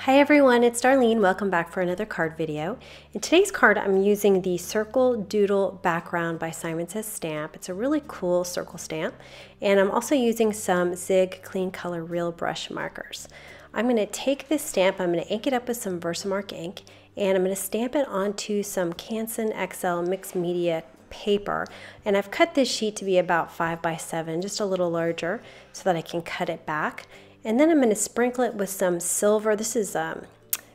Hi everyone, it's Darlene. Welcome back for another card video. In today's card, I'm using the Circle Doodle background by Simon Says Stamp. It's a really cool circle stamp. And I'm also using some Zig Clean Color Real Brush markers. I'm going to take this stamp, I'm going to ink it up with some Versamark ink, and I'm going to stamp it onto some Canson XL mixed media paper and I've cut this sheet to be about 5 by 7 just a little larger so that I can cut it back and then I'm going to sprinkle it with some silver. This is um,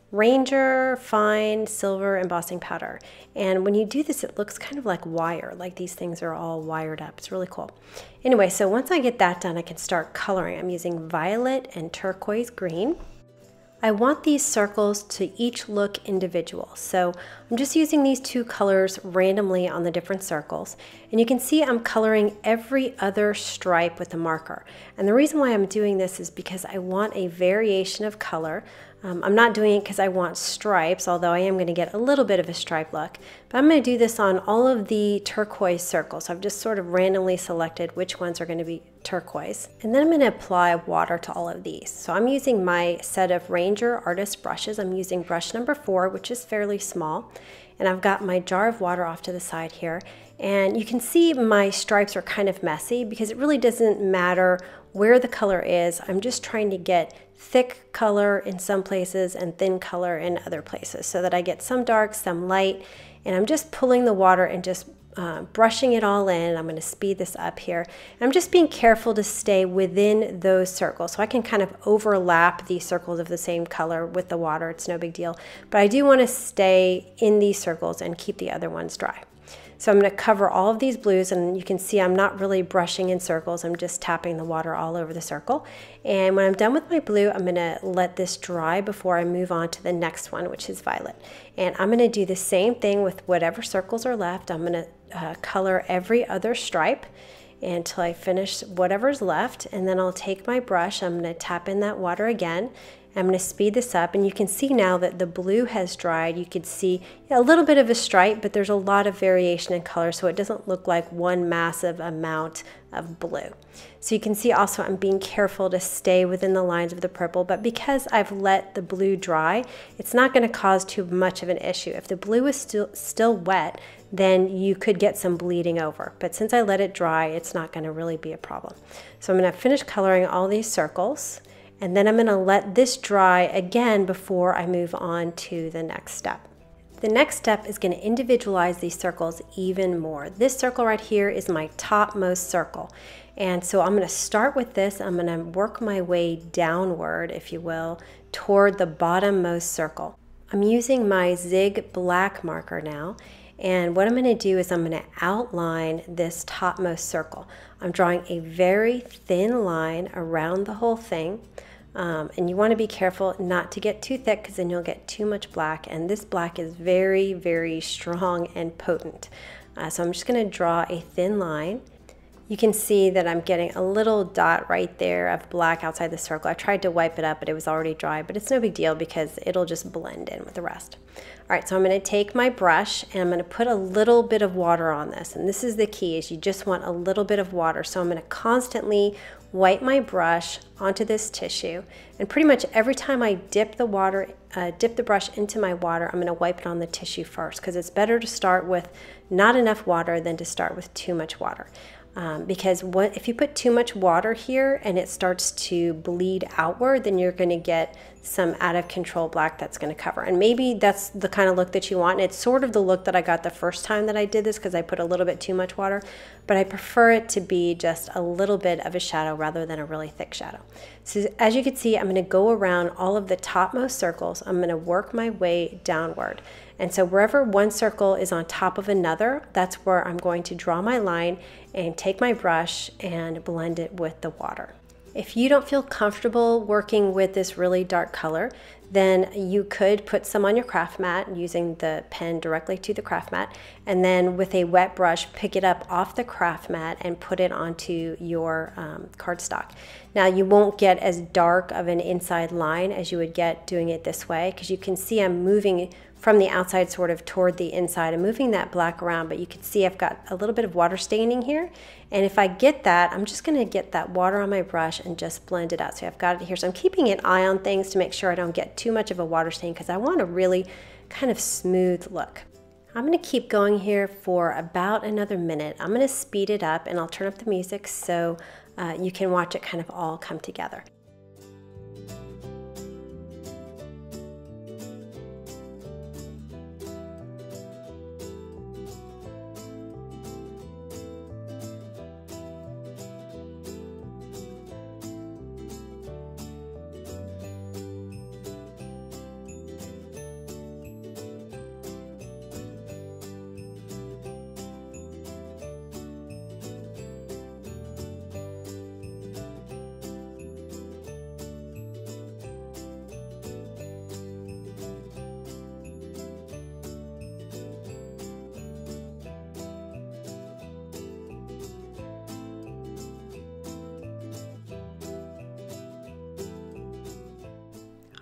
Ranger Fine Silver Embossing Powder. And when you do this, it looks kind of like wire, like these things are all wired up. It's really cool. Anyway, so once I get that done, I can start coloring. I'm using violet and turquoise green. I want these circles to each look individual. So I'm just using these two colors randomly on the different circles. And you can see I'm coloring every other stripe with a marker. And the reason why I'm doing this is because I want a variation of color. Um, I'm not doing it because I want stripes, although I am going to get a little bit of a stripe look. But I'm going to do this on all of the turquoise circles. So I've just sort of randomly selected which ones are going to be turquoise. And then I'm going to apply water to all of these. So I'm using my set of Ranger Artist brushes. I'm using brush number four, which is fairly small. And I've got my jar of water off to the side here. And you can see my stripes are kind of messy because it really doesn't matter where the color is. I'm just trying to get thick color in some places and thin color in other places so that I get some dark, some light, and I'm just pulling the water and just uh, brushing it all in. I'm going to speed this up here. And I'm just being careful to stay within those circles. So I can kind of overlap these circles of the same color with the water. It's no big deal. But I do want to stay in these circles and keep the other ones dry. So I'm going to cover all of these blues and you can see I'm not really brushing in circles. I'm just tapping the water all over the circle. And when I'm done with my blue, I'm going to let this dry before I move on to the next one, which is violet. And I'm going to do the same thing with whatever circles are left. I'm going to uh, color every other stripe until I finish whatever's left and then I'll take my brush, I'm going to tap in that water again I'm going to speed this up and you can see now that the blue has dried. You can see a little bit of a stripe, but there's a lot of variation in color so it doesn't look like one massive amount of blue. So you can see also I'm being careful to stay within the lines of the purple, but because I've let the blue dry, it's not going to cause too much of an issue. If the blue is still, still wet, then you could get some bleeding over. But since I let it dry, it's not going to really be a problem. So I'm going to finish coloring all these circles. And then I'm going to let this dry again before I move on to the next step. The next step is going to individualize these circles even more. This circle right here is my topmost circle. And so I'm going to start with this. I'm going to work my way downward, if you will, toward the bottommost circle. I'm using my Zig black marker now. And what I'm going to do is I'm going to outline this topmost circle. I'm drawing a very thin line around the whole thing. Um, and you want to be careful not to get too thick because then you'll get too much black. And this black is very, very strong and potent. Uh, so I'm just going to draw a thin line. You can see that I'm getting a little dot right there of black outside the circle. I tried to wipe it up, but it was already dry, but it's no big deal because it'll just blend in with the rest. All right, so I'm gonna take my brush and I'm gonna put a little bit of water on this. And this is the key, is you just want a little bit of water. So I'm gonna constantly wipe my brush onto this tissue. And pretty much every time I dip the water, uh, dip the brush into my water, I'm gonna wipe it on the tissue first because it's better to start with not enough water than to start with too much water. Um, because what if you put too much water here and it starts to bleed outward, then you're going to get some out of control black that's going to cover. And maybe that's the kind of look that you want. And it's sort of the look that I got the first time that I did this because I put a little bit too much water, but I prefer it to be just a little bit of a shadow rather than a really thick shadow. So as you can see, I'm going to go around all of the topmost circles. I'm going to work my way downward. And so wherever one circle is on top of another, that's where I'm going to draw my line and take my brush and blend it with the water. If you don't feel comfortable working with this really dark color, then you could put some on your craft mat using the pen directly to the craft mat and then with a wet brush pick it up off the craft mat and put it onto your um, cardstock. Now you won't get as dark of an inside line as you would get doing it this way because you can see I'm moving from the outside sort of toward the inside. I'm moving that black around, but you can see I've got a little bit of water staining here. And if I get that, I'm just gonna get that water on my brush and just blend it out. So I've got it here. So I'm keeping an eye on things to make sure I don't get too much of a water stain because I want a really kind of smooth look. I'm gonna keep going here for about another minute. I'm gonna speed it up and I'll turn up the music so uh, you can watch it kind of all come together.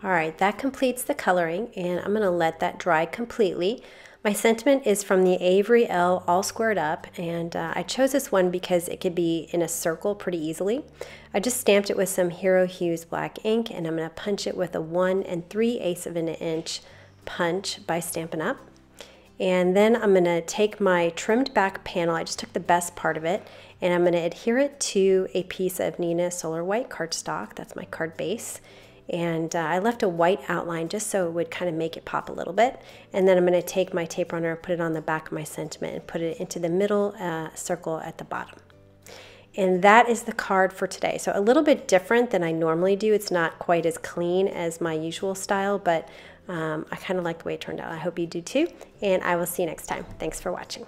All right, that completes the coloring and I'm gonna let that dry completely. My sentiment is from the Avery Elle All Squared Up and uh, I chose this one because it could be in a circle pretty easily. I just stamped it with some Hero Hues black ink and I'm gonna punch it with a one and three eighths of an inch punch by Stampin' Up. And then I'm gonna take my trimmed back panel, I just took the best part of it, and I'm gonna adhere it to a piece of Neenah Solar White cardstock, that's my card base. And uh, I left a white outline just so it would kind of make it pop a little bit. And then I'm going to take my tape runner, put it on the back of my sentiment, and put it into the middle uh, circle at the bottom. And that is the card for today. So a little bit different than I normally do. It's not quite as clean as my usual style, but um, I kind of like the way it turned out. I hope you do too. And I will see you next time. Thanks for watching.